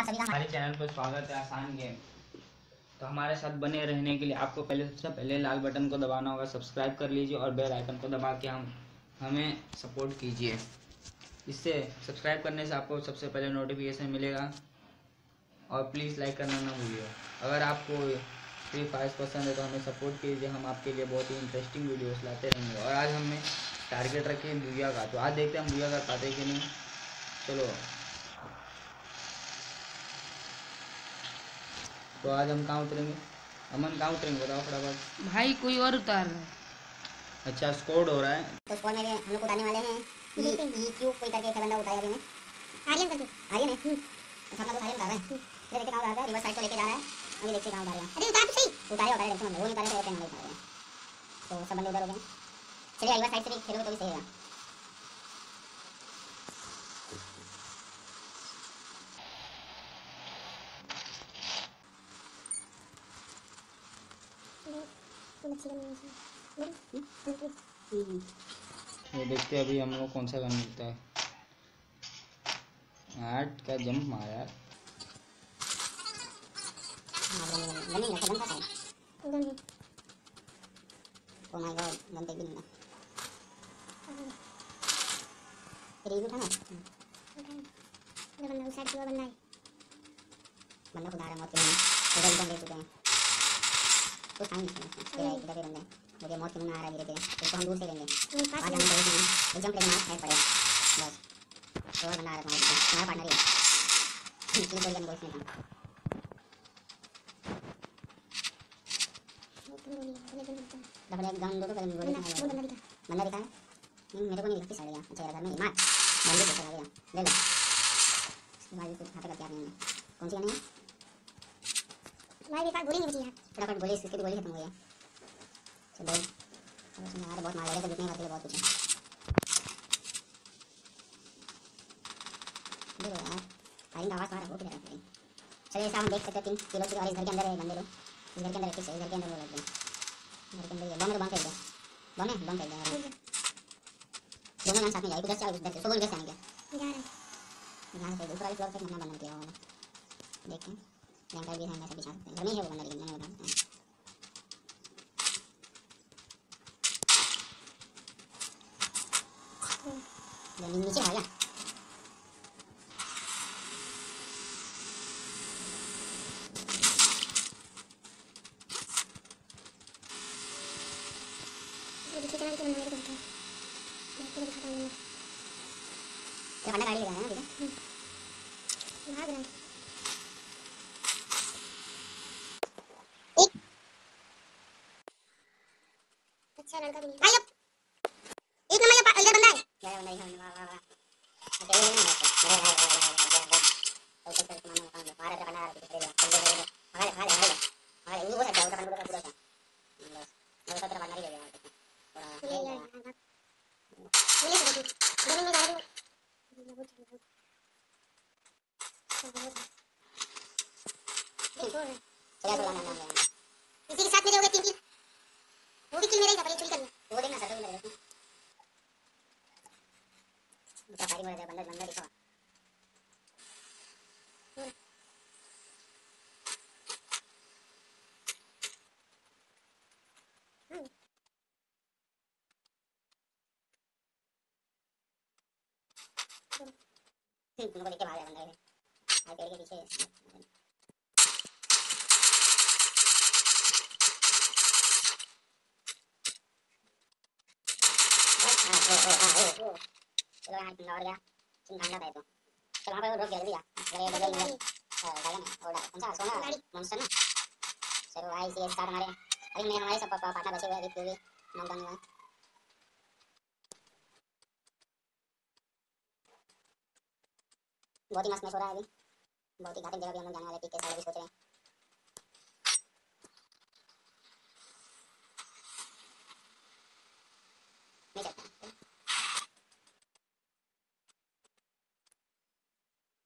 हमारे चैनल पर स्वागत है, आसान गेम। तो हमारे साथ बने रहने के लिए आपको पहले, सबसे पहले लाल बटन को दबाना होगा, सब्सक्राइब कर लीजिए और बेल आइकन को दबा के हम, हमें सपोर्ट कीजिए। इससे सब्सक्राइब करने से आपको सबसे पहले नोटिफिकेशन मिलेगा। और प्लीज़ लाइक करना ना भूलिए। अगर आपको फ्री फायर पसंद है तो हमें सपोर्ट कीजिए, हम आपके लिए बहुत ही इंटरेस्टिंग वीडियोस लाते रहेंगे। और आज हमें टारगेट रखे हैं का। तो आज देखते हैं हम बुया कर पाते कि नहीं। चलो। तो आज हम कहाँ उतरेंगे? अमन कहाँ उतरेंगे बताओ फटाफट। भाई कोई और उतार रहा है अच्छा स्कोर हो रहा है। तो स्कॉड में हम लोग उतारने वाले हैं ई ई क्यू कोई करके एक बंदा उतारा अभी में आर्यन करके। आर्यन है। अच्छा अपना तो आर्यन कर रहा है ये देखिए कहाँ उतार रहा है? रिवर्स साइड को लेके जा रहा है। अभी देखिए कहाँ उतार रहा है। अरे उतार तो सही। उतारे उतारे देखो वो नहीं उतारे तो नहीं उतार। रहे तो सब बंदे उधर हो गए। चलिए रिवर्स साइड से भी खेलोगे तो भी सही रहेगा। ये देखते हैं अभी हम लोग कौन सा गन मिलता है। आठ का जंप मारा। है ओ माय गॉड गन पे भी नहीं है रिव्यू था ना बंदा उस साइड ओर बंदा है बंदा खुद रहा मौत के मुँह में उधर भी बंदे चुके हैं कुछ टाइम नहीं इधर भी बंदे मुझे मौत के मुँह आ रहा है धीरे धीरे। इसको हम दूर से लेंगे। आज हम बहुत ही एक जंप लेके मार पड़ेगा बस। और बंदा आ रहा है हमारा पार्टनर ही है। इसलिए बोल नहीं। था डबल एक गन दो तो गन गोली वो बंदा दिखा। बंदा दिखा नहीं मेरे को नहीं दिखती साड़ी अच्छा यार में मार। बंदे को चला गया ले लो। इसके बाद भी कुछ हाथ करके आ रहे हैं। कौन सी गन है? भाई पास गोली नहीं बची यार फटाफट गोली इसकी भी गोली खत्म हो गई चलो अब इसमें यार बहुत मार लगे तो जितने के बहुत कुछ है। देखो यार फायरिंग का आवाज़ आ रहा है वो किधर है फायरिंग चलिए ऐसा हम देख सकते हैं तीन किलो की और इस घर के अंदर है बंदे लोग। इस घर के अंदर है किस घर के अंदर वो लग गए घर के अंदर ये बम बम फेंक दो बम है बम फेंक दो यार दोनों जन साथ में जाए इधर से इधर से सब इधर से आएँगे रहा है। यहाँ से ऊपर वाले फ्लोर पे अपना बंधन किया हुआ है देखते हैं रैंकर भी है मैं सब बिछा सकते हैं घर में ही है वो बंदा लेकिन मैंने बता सकते हैं ये नी- नीचे आ गया वो दूसरी तरह के बंदा मेरे को दिखा मैं तेरे को दिखाता हूँ ये बंदा गाड़ी ले रहा है ना ठीक है भाग रहा है अच्छा लड़का भी नहीं भाई अब एक नंबर का इधर बंदा है क्या बंदा यहाँ वाह वाह वाह अकेले नहीं है मेरे भाई भाई भाई भाई भाई तो चल मानो काम मारा तो बना रहा है चल दे दे भाग भाग भाग भाग ये वो सकता है उसका पूरा पूरा था बस मेरे साथ बंदा ही ले गया थोड़ा ले ले यार गया भाग ले ले सकते दोनों में जा रहे हो बहुत बहुत चला चला ना ना इसी के साथ मेरे हो गए तीन किल किल मेरा ही था पर ये चोरी कर वो देखना सर मेरे देखो बेटा फायरिंग हो रहा है बंदा बंदा दिखा तुमको देख के भाग गया बंदा ये आ पेड़ के पीछे और गया चिंता ना है तो चलो वहाँ पे वो रोक गया भैया अरे बगल में ड्रैगन और कौन सा सोना मॉन्स्टर ना चलो भाई सी स्टार हमारे अभी मेरे हमारे सब पार्टनर बचे हुए हैं अभी भी नॉकडाउन हुआ है बहुत ही मस्त मैच हो रहा है अभी बहुत ही घातक जगह भी हम लोग जाने वाले पीक के साइड भी सोच रहे हैं नहीं चलता गाइस सारे उठा चलो स्कैनर है स्कैनर का ना नहीं अपने पार्टनर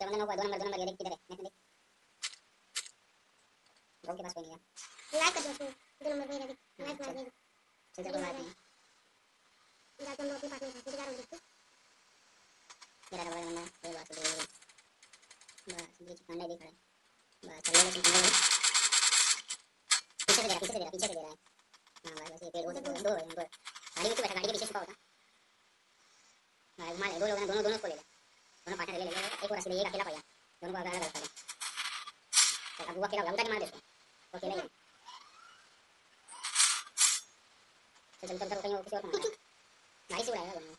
चल बंदा नौका दो नंबर दो नंबर ये देख किधर है में देख ड्रॉप के पास कोई नहीं है लाइक कर दो उसको दो नंबर पे लाइक लाइक मार दे चल चल बात नहीं जाके हम लोग अपने पास में जा रहे हैं मेरा डबल बंदा ये बात है बस ये दिख रहा है बस चल ले ले पीछे से दे रहा पीछे से दे रहा पीछे से दे रहा है हाँ बस बस ये पेड़ वो दो दो दो गाड़ी के बैठा गाड़ी के पीछे छुपा होता भाई मार दो लोग हैं दोनों दोनों को ले ले ले, एक और एक अकेला पड़ा दोनों को अलग अलग कर दे अब वो अकेला होगा उधर मार दे उसको वो अकेला ही चल चल चल चल कहीं और किसी और को मार गाड़ी से उड़ाएगा दोनों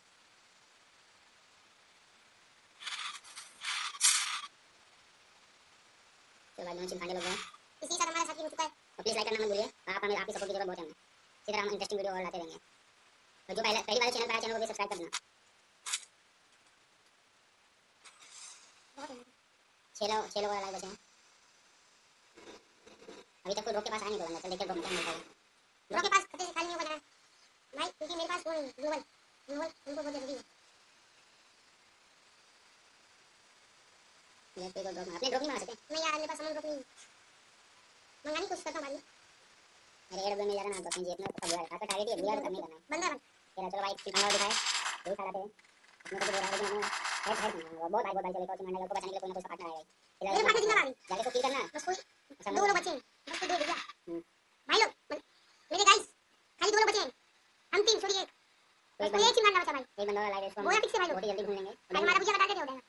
चल भाई दोनों चिंपांडे लोग हैं इसी साथ हमारा साथी हो चुका है। तो प्लीज़ लाइक करना मत भूलिए। आप हमें आपकी सपोर्ट की ज़रूरत बहुत है हमें इसी तरह हम इंटरेस्टिंग वीडियो और लाते रहेंगे। और जो पहले पहली बार चैनल पर आया चैनल को भी सब्सक्राइब कर देना बहुत है छह लोग छह लोग और लाइक बचे हैं। अभी तक कोई ड्रॉप के पास आया नहीं, दो चल देखते ड्रॉप क्या मिलता है ब्रो के पास खतरे से खाली नहीं होगा भाई, क्योंकि मेरे पास वो नहीं ग्लोबल ग्लोबल उनको बहुत ज़रूरी है। ये कोई ड्रॉप अपने ड्रॉप नहीं मार सकते। मैं यार, मेरे पास सामान ड्रॉप नहीं मंगाने की कोशिश करता हूँ बाद में। मेरे एयर मिल जाएगा ना तो अपने जेब में सब आपका टारगेट ही है करने है। बंदा बन चलो भाई चिंपांडा दिखाए। यही सारा थे अपने को बोल रहा है लेकिन हमें हेड हेड नहीं बहुत बहुत चले और को बचाने के लिए कोई ना कोई पार्टनर आएगा मेरे पास ज़िंदा बारी जाके तो की करना बस कोई अच्छा, दो लोग बचे हैं बस दो भैया हम्म। भाई लोग मेरे गाइस खाली दो लोग बचे हैं हम तीन छोड़िए एक बस एक ही मारना बचा भाई एक बंदा लाइव इसको बोला पीछे भाई बहुत जल्दी ढूंढ लेंगे भाई हमारा बुझा बता के हो जाएगा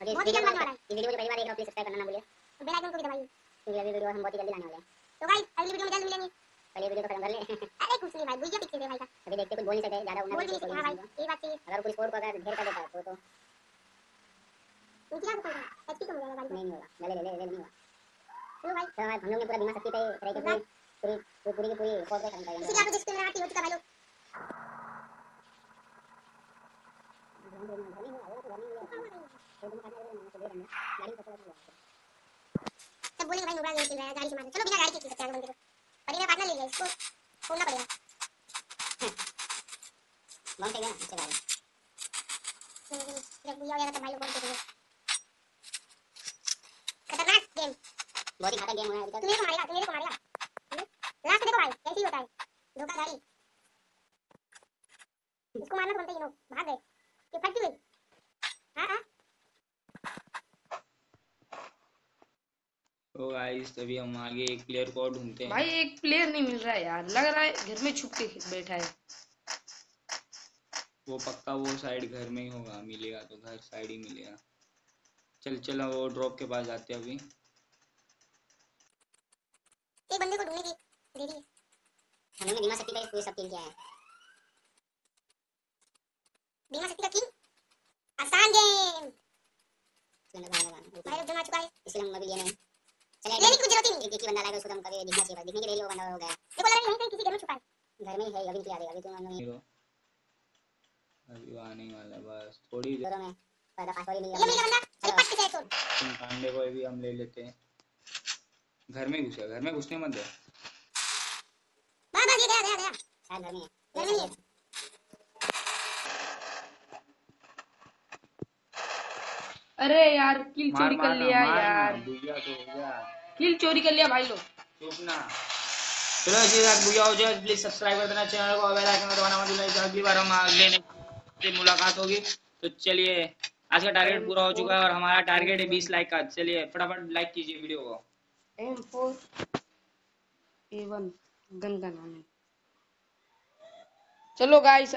बहुत ही वीडियो वाला है। ये वीडियो मुझे पहली बार देख रहा हूँ प्लीज़ सब्सक्राइब करना ना भूलिए तो बेल आइकन को भी दबाइए क्योंकि अभी वीडियो हम बहुत ही जल्दी लाने वाले हैं तो गाइस अगली वीडियो में जल्द मिलेंगे पहले वीडियो तो खत्म कर ले अरे कुछ नहीं भाई बुझा पीछे दे भाई का अभी देखते कुछ बोल नहीं सकते ज़्यादा उन्हें हाँ भाई ये बात सही है अगर कुछ स्कोर को अगर ढेर कर देता है तो तो उनकी क्या पकड़ एचपी कम हो जाएगा गाड़ी नहीं होगा ले ले ले ले नहीं होगा चलो भाई तो हम लोग ने पूरा बीमा शक्ति पे तरह के पूरी पूरी की पूरी रिपोर्ट पे खत्म कर इसी का प्रोजेक्ट मेरा आती हो चुका भाई लोग सब बोलेंगे भाई मोबाइल नहीं चल रहा है गाड़ी से मार चलो बिना गाड़ी के चल सकते हैं बंदे को पर इन्हें पार्टनर ले लिया इसको छोड़ना पड़ेगा बम फेंक देना अच्छे बारे जब बुझा हो जाएगा तो भाई लोग कौन देखेंगे खतरनाक गेम बहुत ही घातक गेम हो रहा है तू मेरे को मारेगा तू मेरे को मारेगा लास्ट देखो भाई कैसे ही होता है। धोखाधड़ी। इसको मारना तो बनता ही नो भाग गए। ये फट गई। हाँ हाँ। तो गाइस अभी हम आगे एक प्लेयर को ढूंढते हैं। भाई एक प्लेयर नहीं मिल रहा है यार। लग रहा है घर में छुप के बैठा है। वो पक्का वो साइड घर में ही होगा मिलेगा तो घर साइड ही मिलेगा। चल चलो वो ड्रॉप के पास जाते हैं अभी। एक बंदे को ढूँढने की दे दी हम लोग बीमा शक्ति पे पूरी सब किया है। बीमा शक्ति का किंग? आसान गेम मैं गाना गाना भाई लोग जमा चुका है। इसलिए हम अभी लिए नहीं। चले लेने की कुछ ज़रूरत ही नहीं। एक एक ही बंदा लाएगा उसको तो हम कभी दिखना चाहिए। दिखने के लिए वो बंदा हो गया। देखो लग रहा है कहीं किसी घर में छुपा है। घर में ही है अभी क्या देगा अभी तो लोग देखो अभी आने वाला बस। थोड़ी देर में। पहला पासवर्ड ही ये मेरा बंदा। अरे पट के जाए तोड़ कांडे को भी हम ले लेते हैं। घर में घुसे घर में घुसने मत दे बस बस गया गया गया। शायद घर में घर में है अरे यार किल मार चोरी कर लिया मार यार। तो किल चोरी कर लिया भाई लोग। चुप ना। चलो इसी साथ बुझा हो जाए प्लीज़ सब्सक्राइब कर देना चैनल को। बेल आइकन दबाना मत भूलना अगली बार हम अगले से मुलाकात होगी। तो चलिए आज का टारगेट पूरा हो चुका है और हमारा टारगेट है बीस लाइक का। चलिए फटाफट लाइक कीजिए वीडियो को। M four A one gun का चलो गाइस